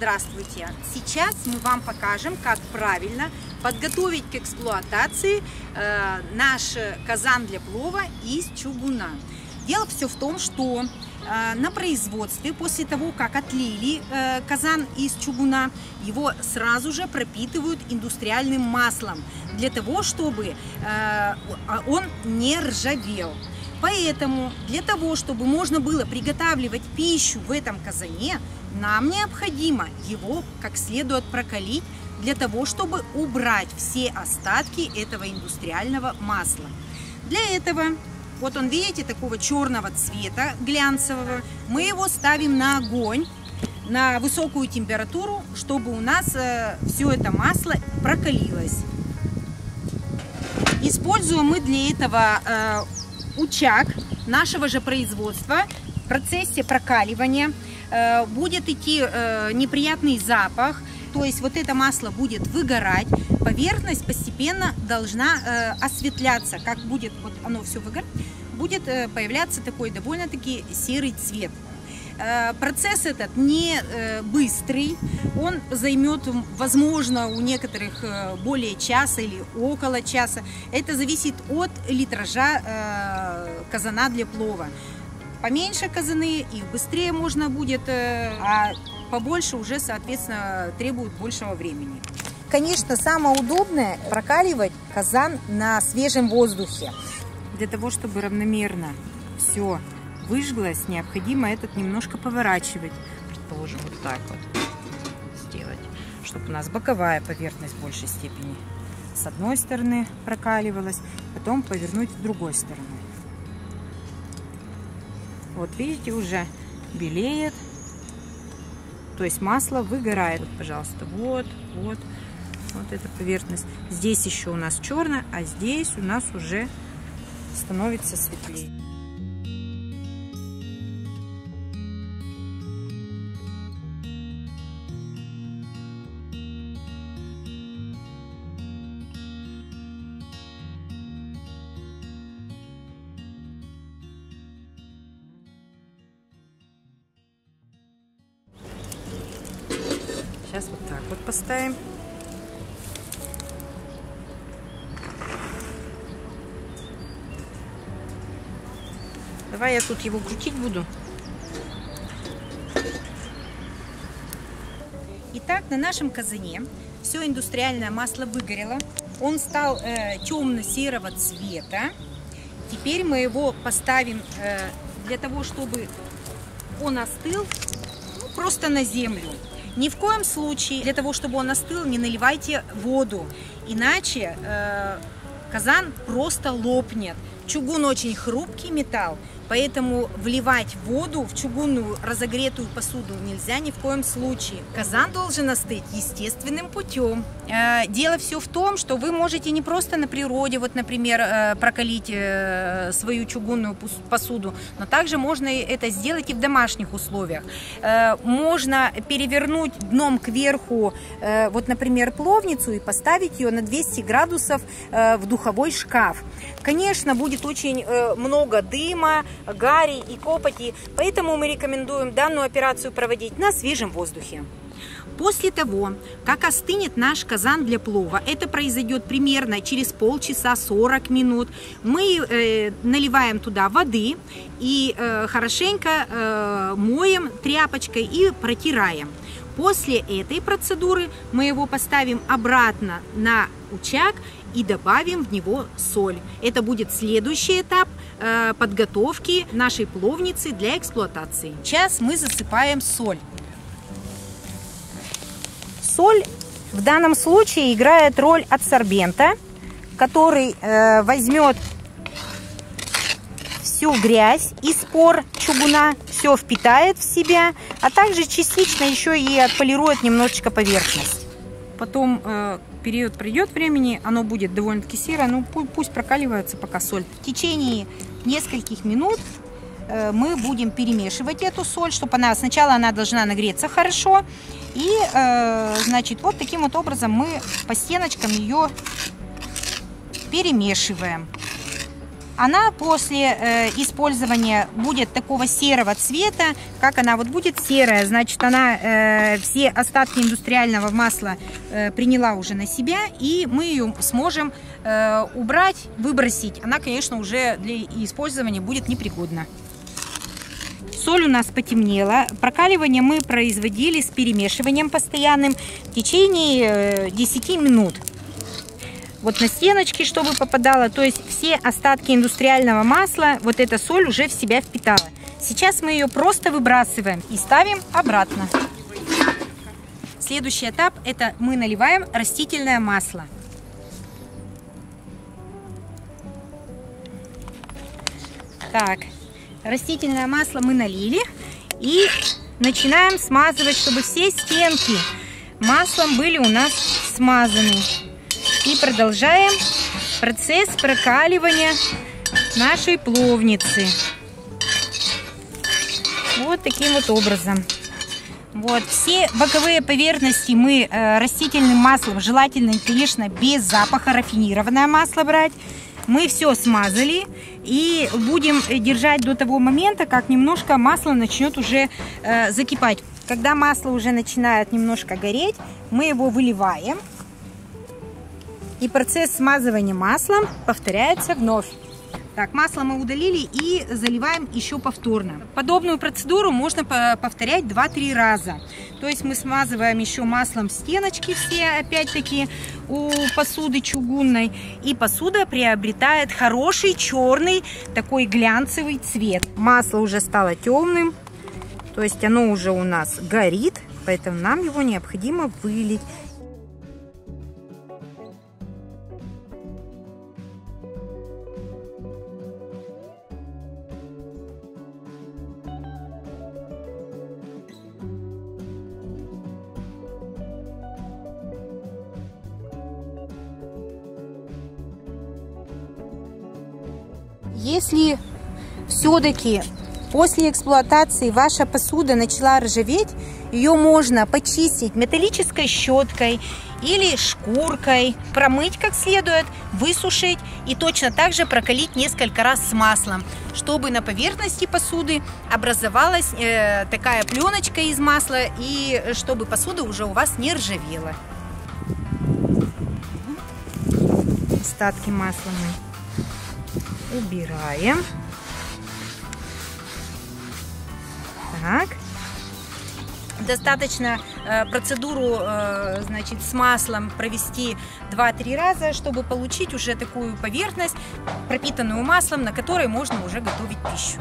Здравствуйте! Сейчас мы вам покажем, как правильно подготовить к эксплуатации э, наш казан для плова из чугуна. Дело все в том, что э, на производстве, после того, как отлили э, казан из чугуна, его сразу же пропитывают индустриальным маслом, для того, чтобы он не ржавел. Поэтому для того, чтобы можно было приготавливать пищу в этом казане, нам необходимо его как следует прокалить для того, чтобы убрать все остатки этого индустриального масла. Для этого, вот он, видите, такого черного цвета, глянцевого, мы его ставим на огонь, на высокую температуру, чтобы у нас э, все это масло прокалилось. Используем мы для этого э, учак нашего же производства в процессе прокаливания будет идти э, неприятный запах, то есть вот это масло будет выгорать, поверхность постепенно должна э, осветляться, как будет вот оно все выгорать, будет появляться такой довольно-таки серый цвет. Процесс этот не быстрый, он займет, возможно, у некоторых более часа или около часа. Это зависит от литража казана для плова. Поменьше казаны, их быстрее можно будет, а побольше уже, соответственно, требуют большего времени. Конечно, самое удобное прокаливать казан на свежем воздухе. Для того, чтобы равномерно все выжглось, необходимо этот немножко поворачивать. Предположим, вот так вот сделать, чтобы у нас боковая поверхность в большей степени с одной стороны прокаливалась, потом повернуть с другой стороны. Вот видите, уже белеет. То есть масло выгорает. Вот, пожалуйста, вот, вот, вот эта поверхность. Здесь еще у нас черная, а здесь у нас уже становится светлее. Сейчас вот так вот поставим. Давай я тут его крутить буду. Итак, на нашем казане все индустриальное масло выгорело. Он стал э, темно-серого цвета. Теперь мы его поставим э, для того, чтобы он остыл ну, просто на землю. Ни в коем случае. Для того, чтобы он остыл, не наливайте воду, иначе э, казан просто лопнет. Чугун очень хрупкий металл, Поэтому вливать воду в чугунную разогретую посуду нельзя ни в коем случае. Казан должен остыть естественным путем. Э, дело все в том, что вы можете не просто на природе, вот, например, э, прокалить э, свою чугунную посуду, но также можно это сделать и в домашних условиях. Можно перевернуть дном кверху, вот, например, пловницу и поставить ее на 200 градусов в духовой шкаф. Конечно, будет очень много дыма, гари и копоти, поэтому мы рекомендуем данную операцию проводить на свежем воздухе. После того, как остынет наш казан для плова, это произойдет примерно через полчаса 40 минут, мы э, наливаем туда воды и э, хорошенько э, моем тряпочкой и протираем. После этой процедуры мы его поставим обратно на учак и добавим в него соль. Это будет следующий этап подготовки нашей пловницы для эксплуатации. Сейчас мы засыпаем соль. Соль в данном случае играет роль адсорбента, который э, возьмет всю грязь из пор чугуна, все впитает в себя, а также частично еще и отполирует немножечко поверхность. Потом э, период придет времени, оно будет довольно-таки серое, ну пусть прокаливается пока соль. В течение нескольких минут э, мы будем перемешивать эту соль, чтобы она сначала она должна нагреться хорошо. И, э, значит, вот таким вот образом мы по стеночкам ее перемешиваем. Она после э, использования будет такого серого цвета, как она вот будет серая, значит она э, все остатки индустриального масла э, приняла уже на себя, и мы ее сможем э, убрать, выбросить. Она, конечно, уже для использования будет непригодна. Соль у нас потемнела. Прокаливание мы производили с перемешиванием постоянным в течение 10 э, минут вот на стеночки, чтобы попадало. То есть все остатки индустриального масла, вот эта соль уже в себя впитала. Сейчас мы ее просто выбрасываем и ставим обратно. Следующий этап это мы наливаем растительное масло. Так, растительное масло мы налили и начинаем смазывать, чтобы все стенки маслом были у нас смазаны. И продолжаем процесс прокаливания нашей пловницы. Вот таким вот образом. Вот, все боковые поверхности мы э, растительным маслом, желательно, конечно, без запаха, рафинированное масло брать. Мы все смазали и будем держать до того момента, как немножко масло начнет уже э, закипать. Когда масло уже начинает немножко гореть, мы его выливаем. И процесс смазывания маслом повторяется вновь. Так, масло мы удалили и заливаем еще повторно. Подобную процедуру можно повторять 2-3 раза. То есть мы смазываем еще маслом стеночки все, опять-таки, у посуды чугунной. И посуда приобретает хороший черный такой глянцевый цвет. Масло уже стало темным, то есть оно уже у нас горит, поэтому нам его необходимо вылить. Если все-таки после эксплуатации ваша посуда начала ржаветь, ее можно почистить металлической щеткой или шкуркой, промыть как следует, высушить и точно так же прокалить несколько раз с маслом, чтобы на поверхности посуды образовалась э, такая пленочка из масла и чтобы посуда уже у вас не ржавела. Остатки масла мы убираем. Так. Достаточно э, процедуру э, значит, с маслом провести 2-3 раза, чтобы получить уже такую поверхность, пропитанную маслом, на которой можно уже готовить пищу.